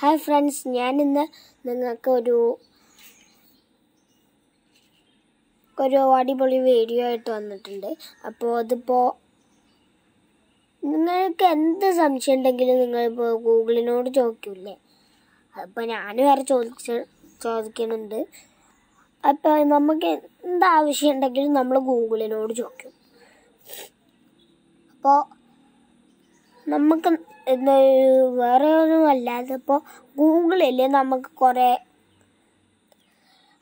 Hi friends ഞാൻ ഇന്ന് നിങ്ങൾക്ക് ഒരു ഒരു അടിപൊളി വീഡിയോ ആയിട്ട് വന്നിട്ടുണ്ട്. അപ്പോൾ അതിപ്പോൾ നിങ്ങൾക്ക് എന്ത് സംശയം ഉണ്ടെങ്കിലും നിങ്ങളിപ്പോൾ ഗൂഗിളിനോട് ചോദിക്കൂലേ അപ്പോൾ ഞാൻ വേറെ ചോദിച്ച ചോദിക്കുന്നുണ്ട്. അപ്പോൾ നമുക്ക് എന്ത് ആവശ്യം ഉണ്ടെങ്കിലും നമ്മൾ ഗൂഗിളിനോട് ചോദിക്കും. അപ്പോൾ നമുക്ക് എന്താ വേറെ ഒന്നും അല്ലാതെ ഇപ്പോൾ ഗൂഗിളിൽ നമുക്ക് കുറേ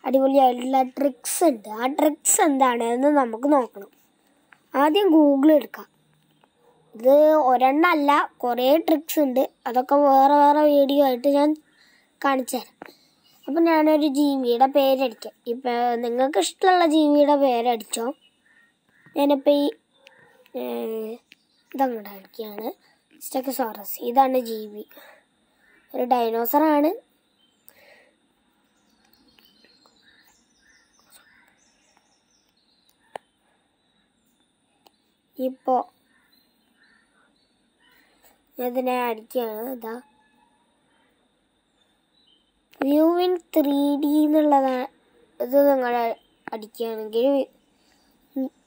അടിപൊളിയായിട്ടുള്ള ട്രിക്സ് ഉണ്ട്. ആ ട്രിക്സ് എന്താണെന്ന് നമുക്ക് നോക്കണം. ആദ്യം ഗൂഗിൾ എടുക്കാം. ഇത് ഒരെണ്ണമല്ല കുറേ ട്രിക്സ് ഉണ്ട്. അതൊക്കെ വേറെ വേറെ വീഡിയോ ആയിട്ട് ഞാൻ കാണിച്ചു തരാം. അപ്പം ഞാനൊരു ജീവിയുടെ പേരടിക്കാം ഇപ്പം നിങ്ങൾക്ക് ഇഷ്ടമുള്ള ജീവിയുടെ പേരടിച്ചോ ഞാനിപ്പോൾ ഈ ഇതങ്ങോട്ട് അടിക്കുകയാണ്. സ്റ്റെക്കസോറസ് ഇതാണ് ജീവി. ഒരു ഡൈനോസറാണ്. ഇപ്പോ ഇതിനെ അടിക്കുകയാണ് ഇതാ. വ്യൂ ഇൻ ത്രീ ഡി എന്നുള്ളതാണ് ഇത് നിങ്ങൾ അടിക്കുകയാണെങ്കിൽ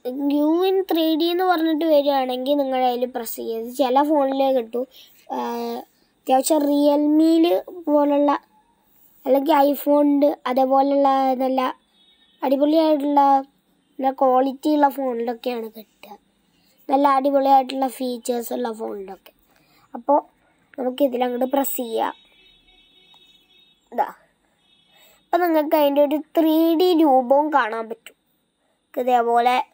വ്യൂ ഇൻ ത്രീ ഡി എന്ന് പറഞ്ഞിട്ട് വരികയാണെങ്കിൽ നിങ്ങൾ അതിൽ പ്രസ് ചെയ്ത് ചില ഫോണിലേ കിട്ടൂ. അത്യാവശ്യം റിയൽമിയിൽ പോലുള്ള അല്ലെങ്കിൽ ഐഫോണിന്റെ അതേപോലെയുള്ള നല്ല അടിപൊളിയായിട്ടുള്ള നല്ല ക്വാളിറ്റി ഉള്ള ഫോണിലൊക്കെയാണ് കിട്ടുക. നല്ല അടിപൊളിയായിട്ടുള്ള ഫീച്ചേഴ്സ് ഉള്ള ഫോണിലൊക്കെ. അപ്പോൾ നമുക്ക് ഇതിലങ്ങോട്ട് പ്രസ് ചെയ്യാം. ഇതാ. അപ്പം നിങ്ങൾക്ക് അതിന്റെ ഒരു ത്രീ ഡി രൂപവും കാണാൻ പറ്റും. ഇതേപോലെ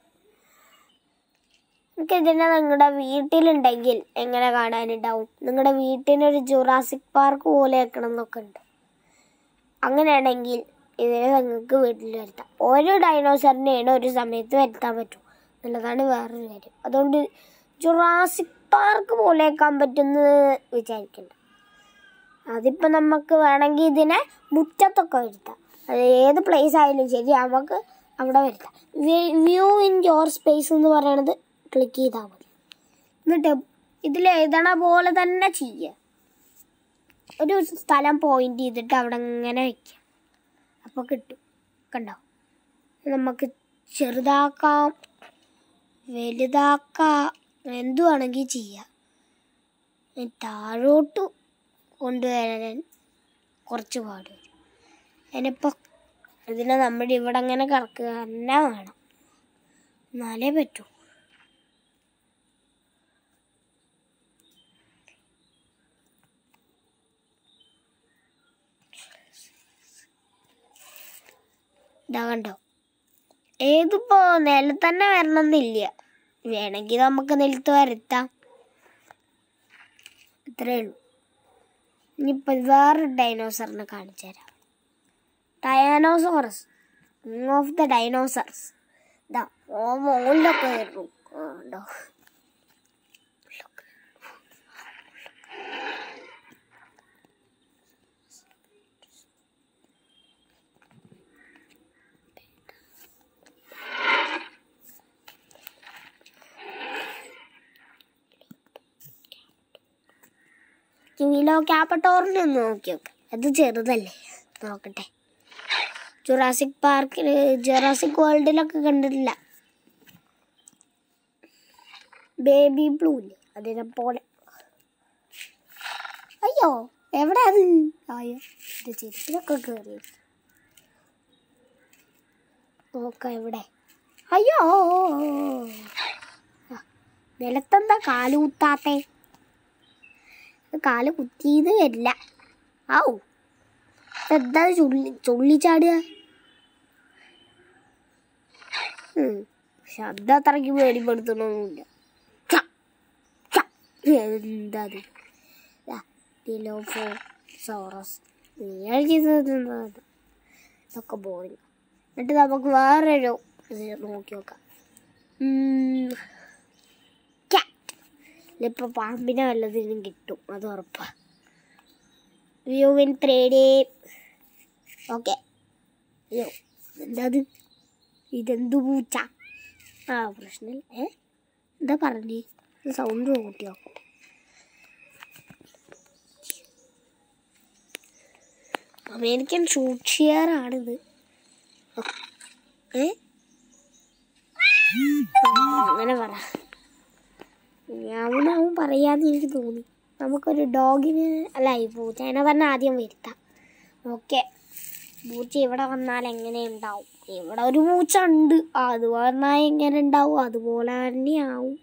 നിങ്ങൾക്ക് ഇതിനെ നിങ്ങളുടെ വീട്ടിലുണ്ടെങ്കിൽ എങ്ങനെ കാണാനുണ്ടാവും? നിങ്ങളുടെ വീട്ടിനൊരു ജുറാസിക് പാർക്ക് പോലെ വെക്കണം എന്നൊക്കെ ഉണ്ട്. അങ്ങനെയാണെങ്കിൽ ഇതിനെ നിങ്ങൾക്ക് വീട്ടിൽ വരുത്താം. ഓരോ ഡൈനോസറിനെയാണ് ഒരു സമയത്ത് വരുത്താൻ പറ്റും. എന്നുള്ളതാണ് വേറൊരു കാര്യം. അതുകൊണ്ട് ജുറാസിക് പാർക്ക് പോലെ വെക്കാൻ പറ്റുമെന്ന് വിചാരിക്കണ്ട. അതിപ്പോൾ നമുക്ക് വേണമെങ്കിൽ ഇതിനെ മുറ്റത്തൊക്കെ വരുത്താം. അത് ഏത് പ്ലേസ് ആയാലും ശരി നമുക്ക് അവിടെ വരില്ല വ്യൂ ഇൻ യോർ സ്പേസ് എന്ന് പറയണത് ക്ലിക്ക് ചെയ്താൽ മതി. എന്നിട്ട് ഇതിൽ എഴുതണ പോലെ തന്നെ ചെയ്യുക ഒരു സ്ഥലം പോയിന്റ് ചെയ്തിട്ട് അവിടെ ഇങ്ങനെ വയ്ക്കുക അപ്പോൾ കിട്ടും. കണ്ടോ? നമുക്ക് ചെറുതാക്കാം വലുതാക്കാം എന്തു വേണമെങ്കിൽ ചെയ്യാം. താഴോട്ട് കൊണ്ടുവരാൻ കുറച്ച് പാടും അതിനിപ്പോൾ ഇതിനെ നമ്മുടെ ഇവിടെ അങ്ങനെ കറക്കുക തന്നെ വേണം. എന്നാലേ പറ്റൂ. കണ്ടോ? ഏതിപ്പോ നിലത്ത് തന്നെ വരണമെന്നില്ല. വേണമെങ്കിൽ നമുക്ക് നിലത്ത് വരുത്താം. ഇത്രേ ഉള്ളൂ. ഇനിയിപ്പോൾ വേറൊരു ഡൈനോസറിനെ കാണിച്ചു തരാം കിങ് ഓഫ് ദ ഡൈനോസർസ് ഇതാ ഓ മുകളിലൊക്കെ വരുന്നു ആ, ഉണ്ടോ കിവിലോ ക്യാപ്പട്ടോറിനെ ഒന്ന് നോക്കി നോക്കാം അത് ചെറുതല്ലേ? നോക്കട്ടെ. ജുറാസിക് പാർക്കിൽ ജുറാസിക് വേൾഡിലൊക്കെ കണ്ടിട്ടില്ല. ബേബി ബ്ലൂ ഇല്ലേ അതിനെ പോലെ. അയ്യോ എവിടെ അത്? അയ്യോ ഇത് ചെരുപ്പിലൊക്കെ കയറി നോക്കാം എവിടെ. അയ്യോ നിലത്തെന്താ കാൽ കുത്താത്തേ? കാൽ കുത്തിയത് വരില്ല. ഔ എന്താ ചുള്ളി ചുള്ളിച്ചാടുക? ശബ്ദം അത്രയ്ക്ക് പേടിപ്പെടുത്തണമൊന്നുമില്ല. എന്താ ഛ. സോറസ് അത് സോറസ് ഇതൊക്കെ ബോറിങ് എന്നിട്ട് നമുക്ക് വേറൊരു നോക്കി നോക്കാം. ക്യാറ്റ് പാമ്പിനെ വല്ലതിനും കിട്ടും അത് ഉറപ്പാ. View in three day okay. അയ്യോ എന്താ ഇതെന്തു പൂച്ച? ആ പ്രശ്നം ഏ? എന്താ പറഞ്ഞേ? സൗണ്ട് കൂട്ടിയോ അമേരിക്കൻ ഷൂട്ട് ഏ? അങ്ങനെ പറ. ഞാനാവും പറയാന്ന് എനിക്ക് തോന്നി. നമുക്കൊരു ഡോഗിന് അല്ല ഈ എന്നെ പറഞ്ഞാൽ ആദ്യം വരുത്താം. ഓക്കെ പൂച്ച ഇവിടെ വന്നാൽ എങ്ങനെ ഉണ്ടാവും? ഇവിടെ ഒരു പൂച്ച ഉണ്ട് അത് പറഞ്ഞാൽ എങ്ങനെ ഉണ്ടാവും? അതുപോലെ തന്നെയാവും.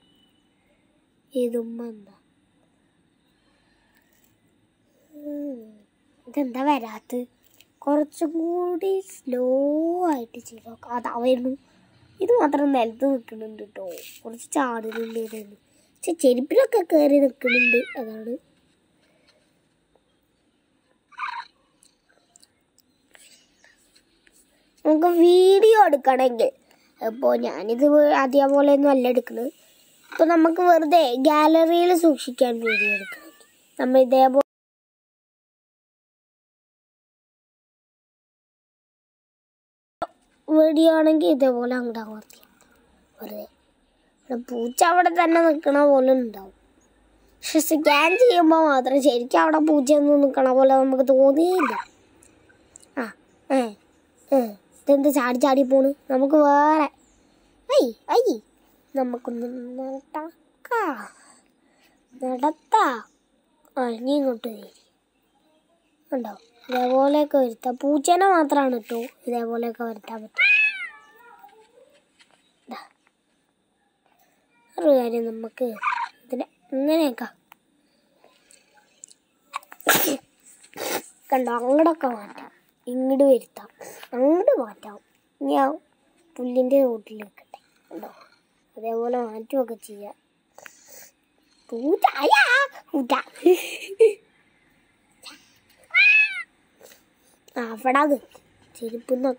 ഇതും ഉം. ഇതെന്താ വരാത്ത് കുറച്ചും കൂടി സ്ലോ ആയിട്ട് ചെയ്ത് അതാ വരുന്നു ഇത് മാത്രം നിലത്ത് നിൽക്കുന്നുണ്ട് കേട്ടോ കുറച്ച് ചാടുന്നുണ്ട് ചെരുപ്പിലൊക്കെ കയറി നിൽക്കുന്നുണ്ട്. അതാണ് നമുക്ക് വീഡിയോ എടുക്കണമെങ്കിൽ. ഇപ്പോൾ ഞാനിത് അതേപോലെ ഒന്നും അല്ല എടുക്കുന്നത്. ഇപ്പോൾ നമുക്ക് വെറുതെ ഗാലറിയിൽ സൂക്ഷിക്കാൻ വീഡിയോ എടുക്കണമെങ്കിൽ നമ്മൾ ഇതേപോലെ വീഡിയോ ആണെങ്കിൽ ഇതേപോലെ അങ്ങോട്ട് അമർത്തി. വെറുതെ. പൂച്ച അവിടെ തന്നെ നിൽക്കണ പോലെ ഉണ്ടാവും. പക്ഷെ സ്കാൻ ചെയ്യുമ്പോൾ മാത്രം ശരിക്കും അവിടെ പൂച്ച ഒന്നും നിൽക്കണ പോലെ നമുക്ക് തോന്നിയില്ല. ആ ഏ ഏ. ഇതെന്ത് ചാടി ചാടി പോണ്? നമുക്ക് വേറെ. I I. നമുക്കൊന്ന് നടക്കാം നടത്താ. വരി. ഉണ്ടോ ഇതേപോലെയൊക്കെ വരുത്താം. പൂച്ചേനെ മാത്രമാണ് കേട്ടോ ഇതേപോലെയൊക്കെ വരുത്താൻ പറ്റും. ഒരു കാര്യം നമുക്ക് ഇതിനെ ഇങ്ങനെയൊക്കെ. കണ്ടോ? അങ്ങോട്ടൊക്കെ മാറ്റാം. ഇങ്ങോട്ട് വരുത്താം. അങ്ങോട്ട് മാറ്റാം. ഞാൻ പുല്ലിന്റെ റോട്ടിൽ വെക്കട്ടെ കണ്ടോ? അതേപോലെ മാറ്റുമൊക്കെ ചെയ്യാം. പൂച്ച അയ്യാ! പൂച്ച.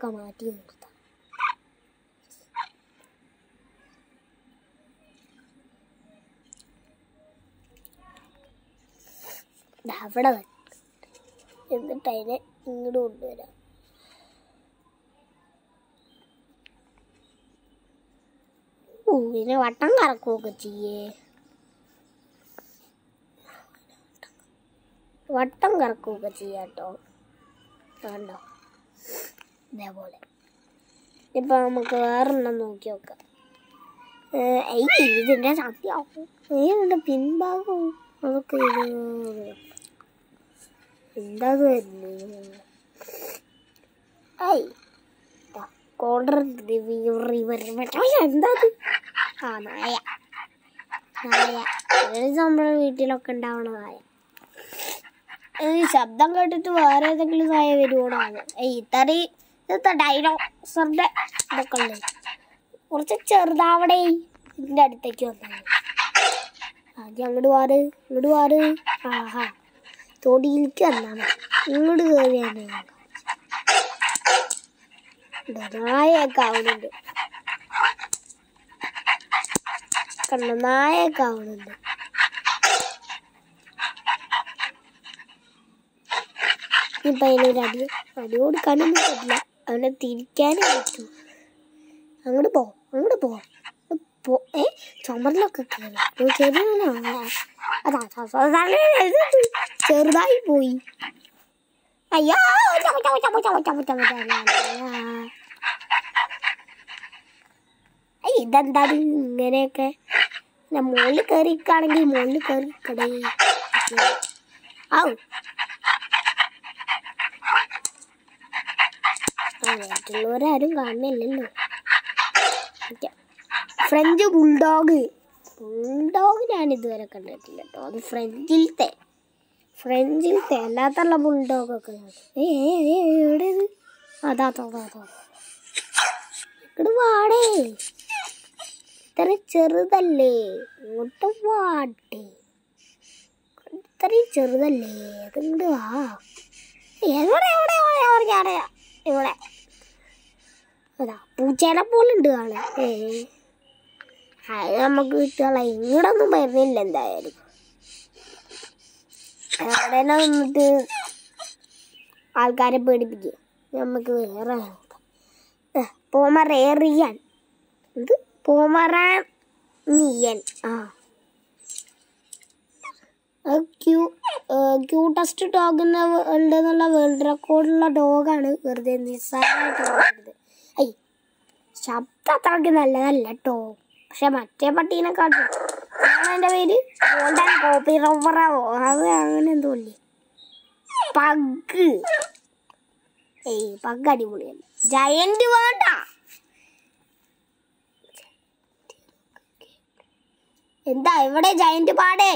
മാറ്റി നിർത്താം. അവിടെ വെ- എന്നിട്ട് അതിനെ ഇങ്ങോട്ട് കൊണ്ടുവരാം. പൂവിനെ വട്ടം കറക്കുകയൊക്കെ ചെയ്യേ. വട്ടം കറക്കുകയൊക്കെ ചെയ്യാട്ടോ. കണ്ടോ? ഇതേപോലെ. ഇപ്പൊ നമുക്ക് വേറെണ്ണം നോക്കി നോക്കാം. ഇതിന്റെ സത്യം. ഇതിന്റെ പിൻഭാഗവും നമുക്ക് ഇത് എന്താ എന്താ? ആ നായ നായ നമ്മുടെ വീട്ടിലൊക്കെ ഉണ്ടാവണ നായ ഈ ശബ്ദം കേട്ടിട്ട് വേറെ ഏതെങ്കിലും നായ വരുവോടാണ് ഇത്തറി ഇന്നത്തെ ഡൈനോസറിന്റെ ഇതൊക്കെ ഉള്ളത് കുറച്ച് ചെറുതാവണേ ഇതിന്റെ അടുത്തേക്ക് വന്നത് ആദ്യം അങ്ങോട്ട് വാറ് ഇങ്ങോട്ട് വാറ് ആഹാ തൊടിയിലേക്ക് വന്നാണ് ഇങ്ങോട്ട് കയറിയാണ് നായൊക്കെ ആവുന്നുണ്ട്. കണ്ട നായൊക്കെ ആവുന്നുണ്ട്. ഇപ്പൊ അതിനൊരു അടി അടി കൊടുക്കാനൊന്നും പറ്റില്ല. അവനെ തിരിക്കാനും പറ്റൂ. അങ്ങോട്ട് പോ അങ്ങോട്ട് പോ. പോ ഏ ചുമരിലൊക്കെ കയറി ചെറിയ അതാ സാധാരണ ഇത് ചെറുതായി പോയി അയ്യോ ചവ ചവ ചവ ചവ ചവ ചവ ചവ. ഏയ്, ഇതെന്താ ഇത് ഇങ്ങനെയൊക്കെ ഞാൻ മുകളിൽ കയറിക്കാണെങ്കിൽ മുകളിൽ കയറി കടേ ആവും ആ, മറ്റുള്ളവരാരും കാണുന്നില്ലല്ലോ ഓക്കേ. ഫ്രഞ്ച് ബുൾഡോഗ് ബുൾഡോഗ് ഞാൻ ഇതുവരെ കണ്ടിട്ടില്ല കേട്ടോ അത് ഫ്രഞ്ചിലത്തെ ഫ്രഞ്ചിലത്തെ അല്ലാത്തുള്ള ബുൾഡോഗൊക്കെ ഏ എവിടെ ഇത്? അതാ തോന്നാ ഇങ്ങോട്ട് വാടേ. ഇത്ര ചെറുതല്ലേ? ഇങ്ങോട്ട് വാടേ. ഇത്രയും ചെറുതല്ലേ? അതുകൊണ്ട് വാ. എവിടെ എവിടെ ഇവിടെ അതാ പൂച്ചേനെ പോലുണ്ട് ആണ് ഏ. അത് നമുക്ക് കിട്ടുകള ഇങ്ങോട്ടൊന്നും വരുന്നില്ല എന്തായാലും. അവിടെ നിന്നിട്ട് ആൾക്കാരെ പേടിപ്പിക്കുക നമുക്ക് വേറെ പോമറേറിയൻ ഇത് പോമറാനിയൻ ആ. ക്യൂ ക്യൂട്ടസ്റ്റ് ഡോഗ് എന്ന വേൾഡ് എന്നുള്ള വേൾഡ് റെക്കോർഡുള്ള ഡോഗാണ് വെറുതെ നിസ്സാരമായിട്ട് അയ്യ ശബ്ദം അത്രയ്ക്ക് നല്ലതല്ല കേട്ടോ പക്ഷെ മറ്റേ പട്ടീനെ കാട്ടും എന്റെ പേര് ഗോൾഡൻ കോപ്പി റബ്ബറാവോ അത് അങ്ങനെ എന്തോ ഇല്ലേ പഗ്. ഏയ് പഗ് അടിപൊളിയല്ല? ജയന്റ് വേണ്ട എന്താ ഇവിടെ giant panda?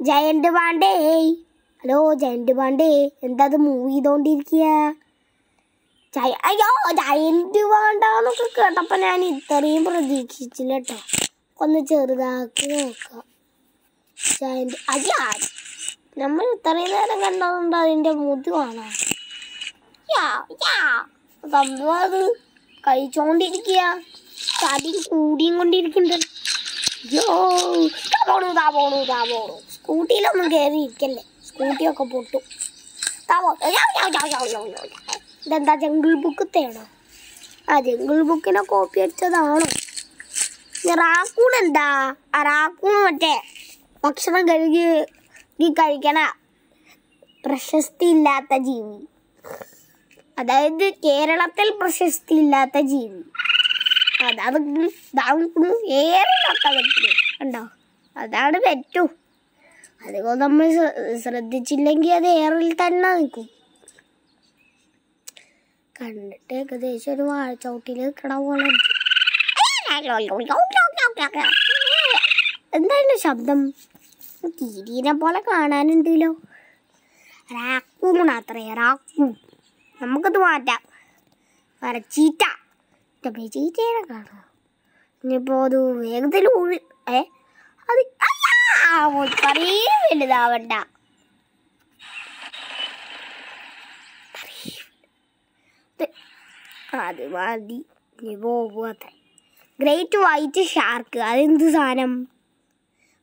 Giant panda? Hello giant panda? എന്താ അത് മൂവ് ചെയ്തോണ്ടിരിക്കുക ജയ അയ്യോ ജയന്റ് വേണ്ടെന്നൊക്കെ കേട്ടപ്പോ ഞാൻ ഇത്രയും പ്രതീക്ഷിച്ചില്ല കേട്ടോ ഒന്ന് ചെറുതാക്കി നോക്കാം. ജയന്റ് അയ്യാ നമ്മൾ ഇത്രയും നേരം കണ്ടതുകൊണ്ട് അതിന്റെ മുതി കാണാം. യാ യാ. സംഭവം അത്? കഴിച്ചോണ്ടിരിക്കുക തടി കൂടിയും കൊണ്ടിരിക്കുന്നുണ്ട് യോ താ പോണു താ പോണു താ പോണു. സ്കൂട്ടിയിലൊന്നും കയറി ഇരിക്കല്ലേ സ്കൂട്ടിയൊക്കെ പൊട്ടു. താ പോ ഇതെന്താ ജംഗിൾ ബുക്ക് തേണോ? ആ ജംഗിൾ ബുക്കിനെ കോപ്പി അടിച്ചതാണോ? റാക്കൂൺ എന്താ? ആ റാക്കൂൺ മറ്റേ ഭക്ഷണം കഴുകി കഴിക്കണ പ്രശസ്തി ഇല്ലാത്ത ജീവി. അതായത് കേരളത്തിൽ പ്രശസ്തി ഇല്ലാത്ത ജീവി. അതാണ് ഏറെ നട്ടതെങ്കിലും കണ്ടോ? അതാണ് പറ്റൂ അധികം നമ്മൾ ശ്രദ്ധിച്ചില്ലെങ്കിൽ അത് ഏറിൽ തന്നെ നിൽക്കും. കണ്ടിട്ട് ഏകദേശം ഒരു വാഴച്ചവിട്ടിൽ നിൽക്കണ പോലെ. എന്താണ് ശബ്ദം? തീരീനെ പോലെ കാണാനുണ്ടല്ലോ. റാക്കൂൺ അത്രേ നമുക്കത് മാറ്റാം. വേറെ ചീറ്റ ചീറ്റേനെ കാണാം ഇനിയിപ്പോ അത് വേഗത്തിൽ ഉഴി ഏ? അത് അയ്യാ, വലുതാവണ്ട. അത് മതി പോകാത്ര ഗ്രേറ്റ് വൈറ്റ് ഷാർക്ക് അതെന്ത് സാധനം?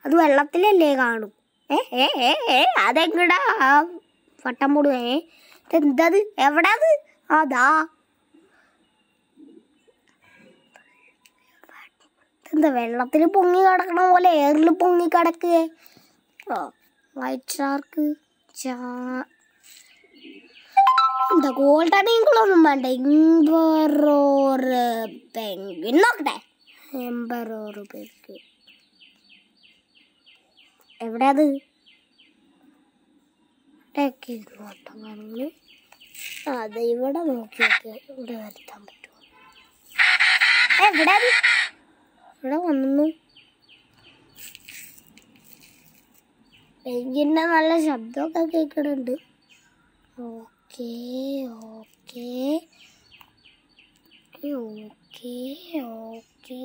അത് വെള്ളത്തിലല്ലേ കാണും. ഏ ഏ ഏ ഏ അതെങ്ങടാ? വട്ടം പൊടു ഏ ഇതെന്തത്? എവിടെ അത്. എന്താ വെള്ളത്തിൽ പൊങ്ങി കിടക്കണ പോലെ എയറിൽ പൊങ്ങി കിടക്കുക വൈറ്റ് ഷാർക്ക് ചാ എന്താ ഗോൾഡ് ആണെങ്കിലൊന്നും വേണ്ട. ഇമ്പറോർ പെൻഗ്വിൻ നോക്കട്ടെ. എംബറോർ പെൻഗ്വിൻ എവിടെ അത്? ടേക്ക് നോട്ടം കാണുന്നു അതെ ഇവിടെ നോക്കി നോക്കി ഇവിടെ വരുത്താൻ പറ്റുമോ? എവിടെ അത്? ഇവിടെ വന്നു? പെൻഗിന്റെ നല്ല ശബ്ദമൊക്കെ കേൾക്കുന്നുണ്ട് okay okay. Okay okay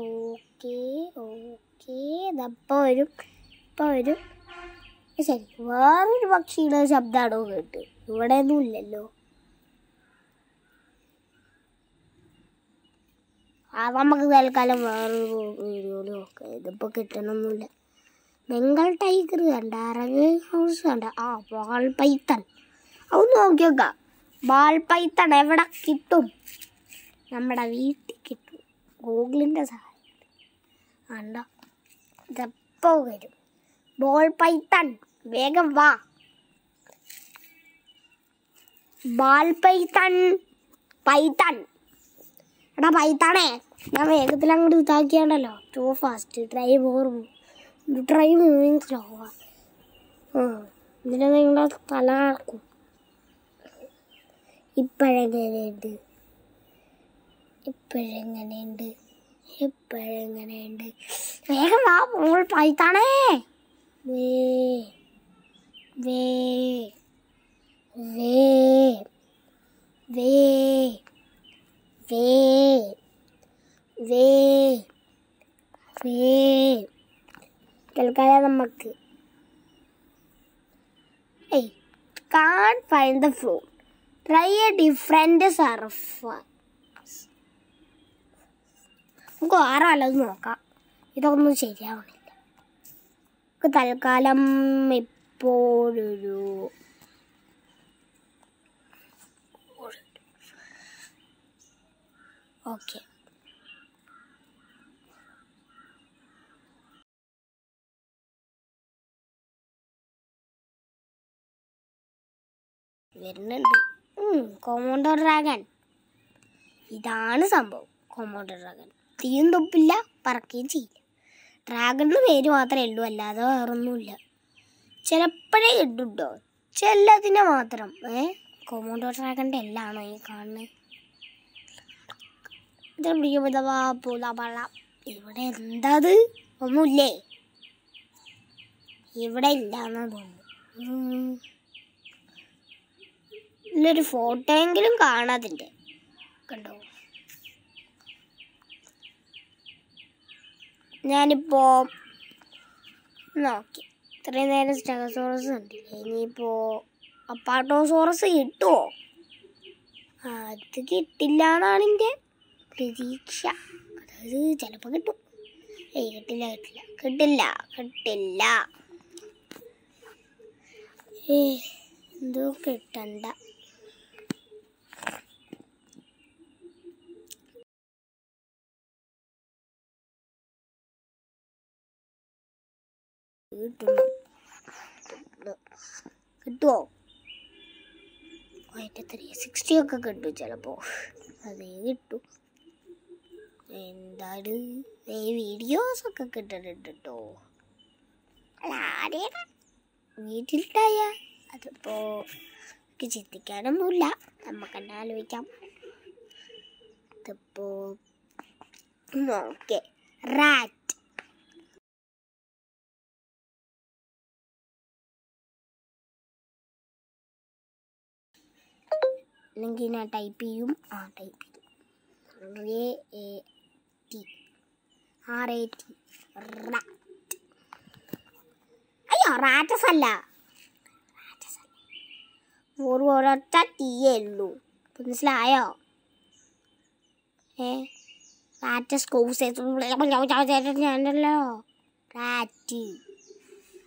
okay okay ഇതപ്പോൾ വരും ഇപ്പം വരും. ശരി വേറൊരു പക്ഷിയുടെ ശബ്ദമാണോ കേട്ട്. ഇവിടെ ഒന്നും ഇല്ലല്ലോ. ആ നമുക്ക് തൽക്കാലം വേറൊരു വീഡിയോയിൽ നോക്കാം. ഇതിപ്പോൾ കിട്ടണമൊന്നുമില്ല ബംഗാൾ ടൈഗർ കണ്ട അറങ്ങ് ഹൗസ് കണ്ട. ആ വാൾ പൈത്തൺ. അത് നോക്കി നോക്കാം. ബാൾ പൈത്തൺ എവിടെ കിട്ടും? നമ്മുടെ വീട്ടിൽ കിട്ടും. ഗൂഗിളിന്റെ സഹായം ആണ്ടോ ഇതെപ്പോൾ വരും? ബോൾ പൈത്തൺ വേഗം വാ. ബാൽ പൈത്തൺ. പൈത്തൺ എടാ പൈത്താണേ. ഞാൻ വേഗത്തിൽ അങ്ങോട്ട് ഇതാക്കിയാണ്ടല്ലോ too fast try more try moving slow ഇതിനെ നിങ്ങളുടെ തല നടക്കും. ഇപ്പോഴെങ്ങനെയുണ്ട്? ഇപ്പോഴെങ്ങനെയുണ്ട്? ഇപ്പോഴെങ്ങനെയുണ്ട്? വേഗം വാ മോൾ പൈത്താണേ. വേ വേ വേ വേ വേ വേ വേ. തൽക്കാലം നമുക്ക് ഏയ് can find the floor try a different surf നമുക്ക് വേറെ വല്ലതും നോക്കാം. ഇതൊന്നും ശരിയാവുന്നില്ല നമുക്ക് തൽക്കാലം ഇപ്പോഴൊരു ഓക്കെ. വരുന്നുണ്ട്. കോമോണ്ടോ ഡ്രാഗൺ ഇതാണ് സംഭവം കോമോണ്ടോ ഡ്രാഗൺ തീയും തൊപ്പില്ല പറക്കുകയും ചെയ്യില്ല. ഡ്രാഗണിന് പേര് മാത്രമേ ഉള്ളൂ അല്ലാതെ വേറൊന്നുമില്ല. ചിലപ്പോഴേ ഇടുണ്ടോ? ചിലതിനെ മാത്രം. ഏ? കോമോണ്ടോ ഡ്രാഗണിന്റെ എല്ലാണോ ഈ കാണുന്നത് ഇത്ര പിടിക്കുമ്പോൾ ഇവിടെ എന്താത്? ഒന്നുമില്ലേ? ഇവിടെ ഇല്ലാന്നാ തോന്നുന്നു. ഇതിലൊരു ഫോട്ടോ എങ്കിലും കാണാതിന്റെ കണ്ടോ? ഞാനിപ്പോ നോക്കി. ഇത്രയും നേരം സ്റ്റെഗസോറസ് കണ്ടില്ലേ? ഇനിയിപ്പോ അപ്പാട്ടോസോറസ് കിട്ടുമോ അത് കിട്ടില്ല എന്നാണ് എന്റെ പ്രതീക്ഷ. അതായത് ചിലപ്പോൾ കിട്ടും. ഏയ് കിട്ടില്ല കിട്ടില്ല. കിട്ടില്ല കിട്ടില്ല. ഏ എന്തോ കിട്ടണ്ട. കിട്ടുമോ അതിന്റെ ത്രീ സിക്സ്റ്റി ഒക്കെ കിട്ടും ചിലപ്പോൾ അതേ കിട്ടും. എന്താണ്? ഈ വീഡിയോസ് ഒക്കെ കിട്ടുന്നുണ്ട് വീട്ടിലിട്ടായ? അതിപ്പോ ചിന്തിക്കാനൊന്നുമില്ല. നമുക്ക് തന്നെ ആലോചിക്കാം. അതിപ്പോ ഓക്കെ റാറ്റ് അല്ലെങ്കിൽ ഞാൻ ടൈപ്പ് ചെയ്യും. ആ ടൈപ്പ് ചെയ്യും A A T R A T rat അയ്യോ റാറ്റസ് അല്ല. റാറ്റസ് അല്ല. ഒരു ഒരൊറ്റ ടീയേ ഉള്ളൂ. മനസ്സിലായോ? ഏ? റാറ്റസ് കോസ് ഞാനല്ലോ. റാറ്റ്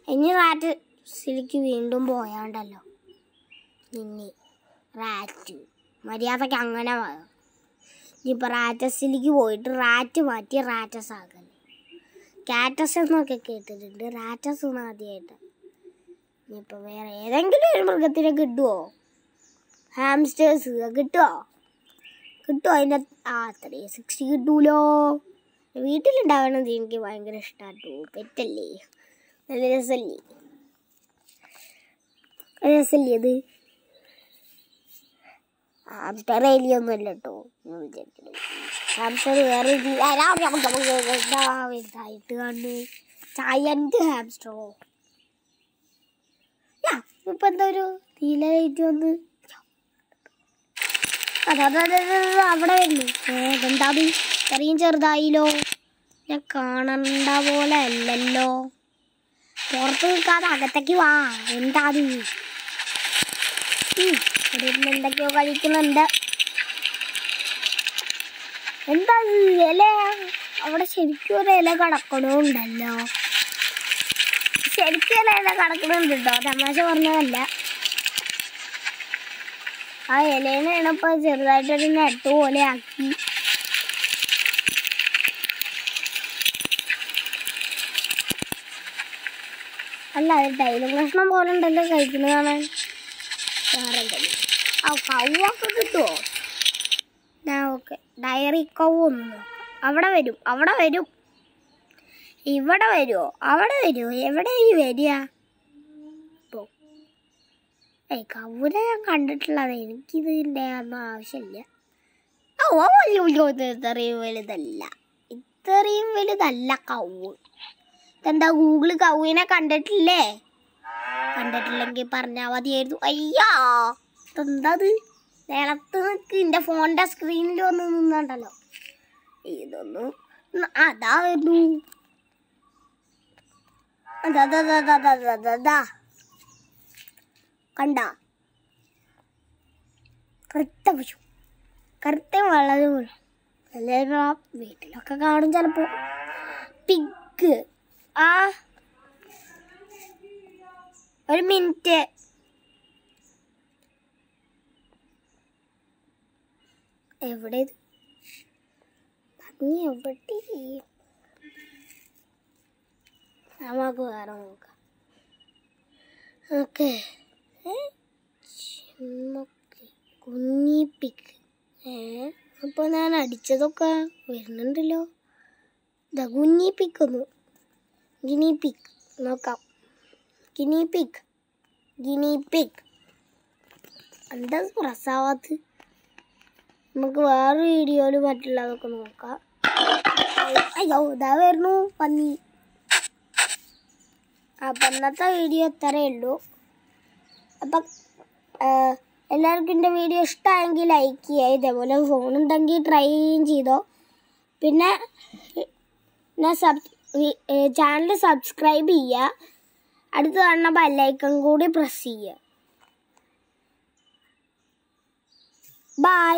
ഇനി റാറ്റ് സിലിക്ക് വീണ്ടും പോയാണ്ടല്ലോ. നിന്നെ. റാറ്റ്. മര്യാദയ്ക്ക് അങ്ങനെ ഇപ്പം റാറ്റസിലേക്ക് പോയിട്ട് റാറ്റ് മാറ്റി റാറ്റസ് ആക്കുന്നു കാറ്റസ് എന്നൊക്കെ കേട്ടിട്ടുണ്ട്. റാറ്റസ് എന്ന് ആദ്യമായിട്ട് ഇനിയിപ്പോൾ വേറെ ഏതെങ്കിലും ഒരു മൃഗത്തിനെ കിട്ടുമോ ഹാംസ്റ്റേഴ്സ് കിട്ടുമോ കിട്ടുമോ അതിന്റെ ആ ത്രീ സിക്സ്റ്റി കിട്ടൂലോ? വീട്ടിലുണ്ടാവണത് എനിക്ക് ഭയങ്കര ഇഷ്ടമാട്ടോ പെറ്റല്ലേ? നല്ല രസമല്ലേ രസമല്ലേ അത്? ഹാംസ്റ്റർ കേട്ടോ ഹാംസ്റ്റർ വേറെ വലുതായിട്ട് കണ്ട് ചായന്റെ ഹാംസ്റ്ററോ യാ എന്താ ഒരു വന്ന്? അതാ, അതാ, അതാ, അവിടെ വരുന്നു. ഏ ഇതെന്താ ഇത്? ഇത്രയും ചെറുതായില്ലോ. ഞാൻ കാണണ്ട പോലെ അല്ലല്ലോ. പുറത്ത് നിൽക്കാതെ അകത്തേക്ക് വാ. എന്താ എന്തൊക്കെയോ കഴിക്കുന്നുണ്ട്. എന്താ ഇല? അവിടെ ശരിക്കും ഒരു ഇല കടക്കണമുണ്ടല്ലോ ശരിക്കും ഒരു ഇല കിടക്കണുണ്ട് കേട്ടോ തമാശ പറഞ്ഞതല്ല. ആ ഇലേനെയാണ് ഇപ്പൊ ചെറുതായിട്ടൊരു നെട്ട് പോലെ ആക്കി. അല്ല അത് ടൈലും കഷ്ണം പോലെ ഉണ്ടല്ലോ കഴിക്കുന്നത് കാണാൻ. ആ കൗവൊക്കെ കിട്ടുമോ ഓക്കെ. ഡയറി കൗവ് ഒന്ന് അവിടെ വരും അവിടെ വരും. ഇവിടെ വരുമോ അവിടെ വരുമോ എവിടെ ഈ വരിക? ഇപ്പോ ഏയ് കൗവിനെ ഞാൻ കണ്ടിട്ടുള്ളത് എനിക്കിതിന്റെ ഒന്നും ആവശ്യമില്ല. ഓ ഇത് ഇത്രയും വലുതല്ല. ഇത്രയും വലുതല്ല കൗവ് ഇതെന്താ ഗൂഗിൾ കൗവിനെ കണ്ടിട്ടില്ലേ? കണ്ടിട്ടില്ലെങ്കിൽ പറഞ്ഞാൽ മതിയായിരുന്നു. അയ്യാ! എന്താത്? നിലത്ത് നിൽക്ക് എന്റെ ഫോണിന്റെ സ്ക്രീനിൽ വന്ന് നിന്നുണ്ടല്ലോ. ഇതൊന്നും അതാ വരുന്നു കണ്ട? കറുത്ത പശു. കറുത്ത വളരെ എല്ലാവരും വീട്ടിലൊക്കെ കാണും ചിലപ്പോ. പിഗ് ആ. ഒരു മിനിറ്റ്. എവിടെ ഇത് എവിടെ നമുക്ക് വേറെ നോക്കാം. ഓക്കെ. കുഞ്ഞിപ്പിക്ക്. ഏ? അപ്പോൾ ഞാൻ അടിച്ചതൊക്കെ വരുന്നുണ്ടല്ലോ. ഇതാ കുഞ്ഞിപ്പിക്കൊന്നു. ഗിനിപ്പിക്ക്. നോക്കാം. ഗിനിപ്പിക്ക്. ഗിനിപ്പിക്ക്. ഗിനി പിക്ക് എന്താ പ്രസാവാത്ത് നമുക്ക് വേറെ വീഡിയോയിൽ മറ്റുള്ളതൊക്കെ നോക്കാം. അയ്യോ ഇതാ വരുന്നു പന്നി. അപ്പം ഇന്നത്തെ വീഡിയോ ഇത്രയേ ഉള്ളൂ. അപ്പം എല്ലാവർക്കും എന്റെ വീഡിയോ ഇഷ്ടമായെങ്കിൽ ലൈക്ക് ചെയ്യുക ഇതേപോലെ ഫോൺ ഉണ്ടെങ്കിൽ ട്രൈ ചെയ്യുകയും ചെയ്തോ. പിന്നെ പിന്നെ സബ് ചാനൽ സബ്സ്ക്രൈബ് ചെയ്യുക. അടുത്ത് കാണുന്ന ബെല്ലൈക്കൺ കൂടി പ്രസ് ചെയ്യുക. Bye